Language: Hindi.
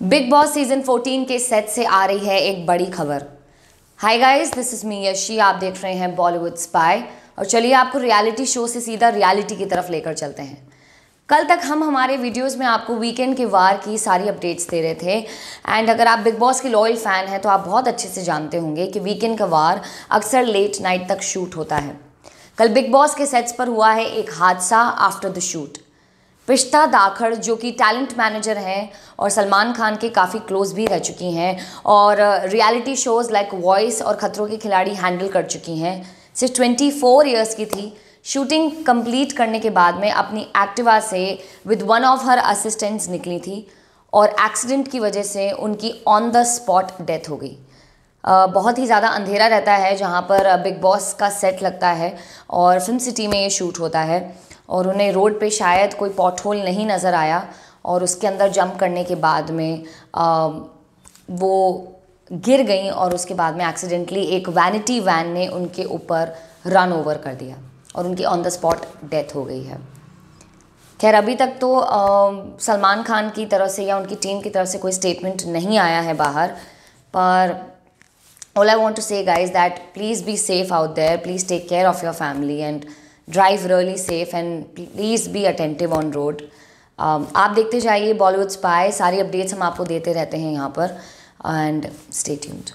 बिग बॉस सीज़न 14 के सेट से आ रही है एक बड़ी खबर। Hi guys this is me Yashi आप देख रहे हैं बॉलीवुड स्पाई और चलिए आपको रियलिटी शो से सीधा रियलिटी की तरफ़ लेकर चलते हैं। कल तक हम हमारे वीडियोस में आपको वीकेंड के वार की सारी अपडेट्स दे रहे थे। एंड अगर आप बिग बॉस के लॉयल फ़ैन हैं तो आप बहुत अच्छे से जानते होंगे कि वीकेंड का वार अक्सर लेट नाइट तक शूट होता है। कल बिग बॉस के सेट्स पर हुआ है एक हादसा after the shoot Pishta Dhakad जो कि टैलेंट मैनेजर हैं और सलमान खान के काफ़ी क्लोज भी रह चुकी हैं और रियलिटी शोज़ लाइक वॉइस और खतरों के खिलाड़ी हैंडल कर चुकी हैं। सिर्फ़ ट्वेंटी फोर ईयर्स की थी। शूटिंग कंप्लीट करने के बाद में अपनी एक्टिवा से with one of her assistants निकली थी और एक्सीडेंट की वजह से उनकी ऑन द स्पॉट डेथ हो गई। बहुत ही ज़्यादा अंधेरा रहता है जहाँ पर बिग बॉस का सेट लगता है और फ़िल्म सिटी में ये शूट होता है और उन्हें रोड पे शायद कोई पॉट होल नहीं नज़र आया और उसके अंदर जंप करने के बाद में वो गिर गई और उसके बाद में एक्सीडेंटली एक वैनिटी वैन ने उनके ऊपर रन ओवर कर दिया और उनकी ऑन द स्पॉट डेथ हो गई है। खैर, अभी तक तो सलमान खान की तरफ़ से या उनकी टीम की तरफ़ से कोई स्टेटमेंट नहीं आया है बाहर, पर all I want to say guys that please be safe out there please take care of your family and drive really safe and please be attentive on road आप देखते जाइए बॉलीवुड स्पाई सारी अपडेट्स हम आपको देते रहते हैं यहाँ पर एंड स्टे ट्यून्ड